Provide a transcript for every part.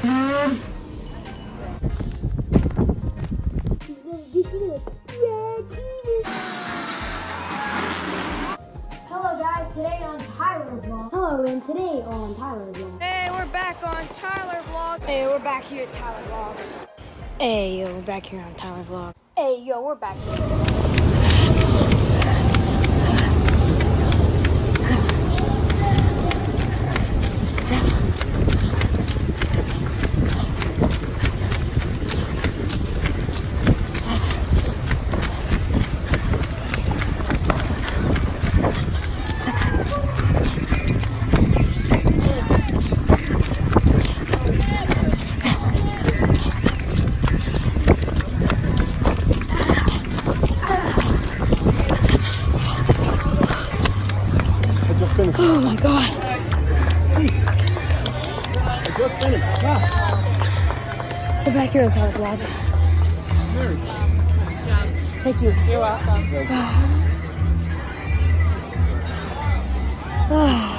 Hello guys, today on Tyler Vlog. Hello, and today on Tyler Vlog. Hey, we're back on Tyler Vlog. Hey, we're back here at Tyler Vlog. Hey, yo, we're back here on Tyler Vlog. Hey, yo, we're back here. Back here on Tyler Vlog. Thank you. You're welcome.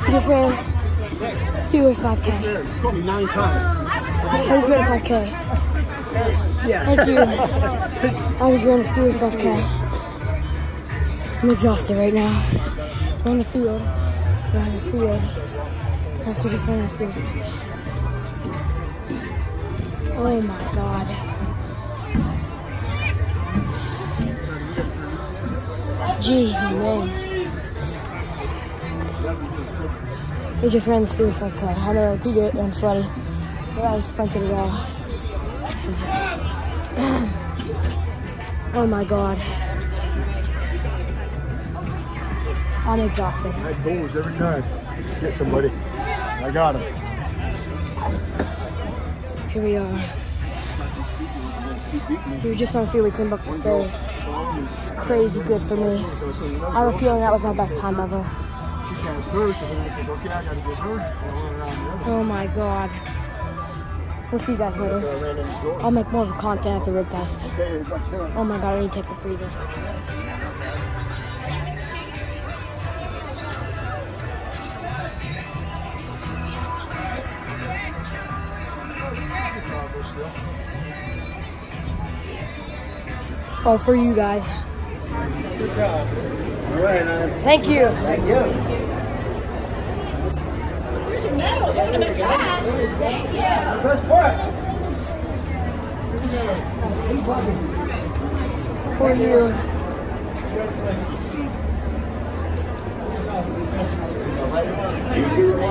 I just ran Steelers 5K. There, you scored me nine times. I just ran a 5K. Thank you. I just ran the Steelers 5K. I'm exhausted right now. We're on the field. We're on the field. Running the field. Oh my god. Jeez, man. We just ran the Steelers 5K. I'm gonna repeat it. I'm sweaty. But I sprinted it all. oh my god. I'm exhausted. I had goals every time. Get somebody. I got him. Here we are. We were just on. We came up the stairs. It's crazy good for me. I have a feeling that was my best time ever. She can't stir, so then says, okay, I gotta get her. And I went around the other. Oh my god. We'll see you guys later. ran in the door. I'll make more of a content at the Rib Fest. Okay, what's here? Oh my god, I need to take a breather. Oh, for you guys. Good job. All right, man. Thank you. Thank you. Here's your medal. You're gonna miss that. Thank you. Press for For you.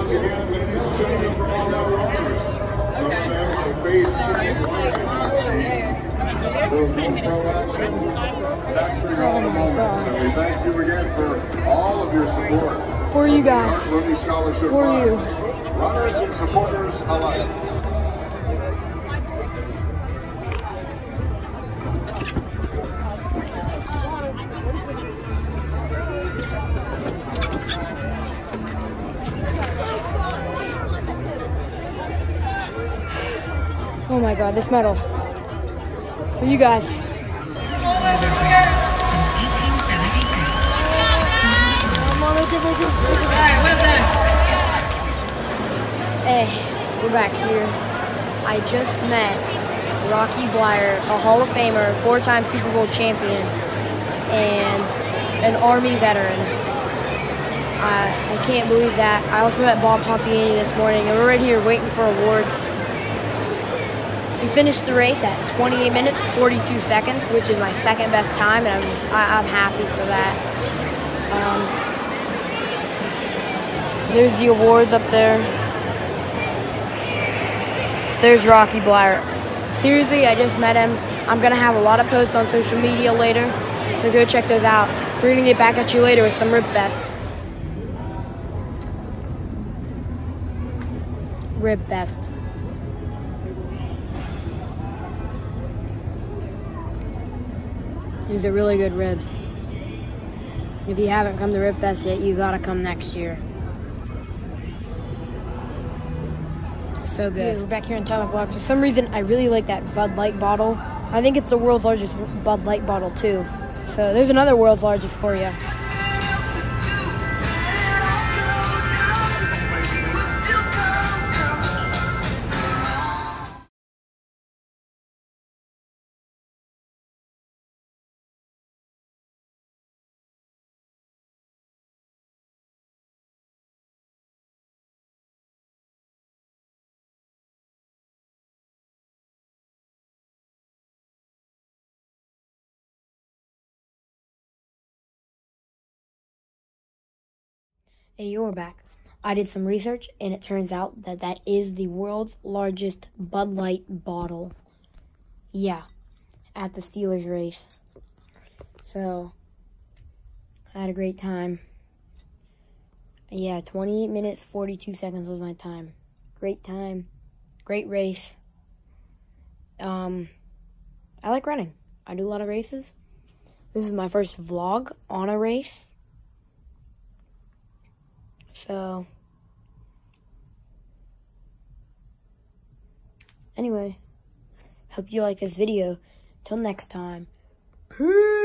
Again, ladies and gentlemen, from all our runners. Some have faced the pro action, capturing all the moments. So we thank you again for all of your support. For you guys. Mooney Scholarship For Fund. you. Runners and supporters alike. My god, this medal. For you guys. Hey, we're back here. I just met Rocky Bleier, a Hall of Famer, four-time Super Bowl champion, and an Army veteran. I, I can't believe that. I also met Bob Pompeani this morning, and we're right here waiting for awards. We finished the race at 28 minutes 42 seconds, which is my second best time, and I'm I, I'm happy for that. Um, there's the awards up there. There's Rocky Bleier. Seriously, I just met him. I'm gonna have a lot of posts on social media later, so go check those out. We're gonna get back at you later with some Rib Fest. Rib Fest. These are really good ribs. If you haven't come to Rib Fest yet, you gotta come next year. So good. we're back here in Tyler Vlog. For some reason, I really like that Bud Light bottle. I think it's the world's largest Bud Light bottle too. So there's another world's largest for you. Hey, you're back. I did some research, and it turns out that that is the world's largest Bud Light bottle. Yeah, at the Steelers race. So, I had a great time. Yeah, 28 minutes, 42 seconds was my time. Great time. Great race. Um, I like running. I do a lot of races. This is my first vlog on a race. So, anyway, hope you like this video. Till next time, peace.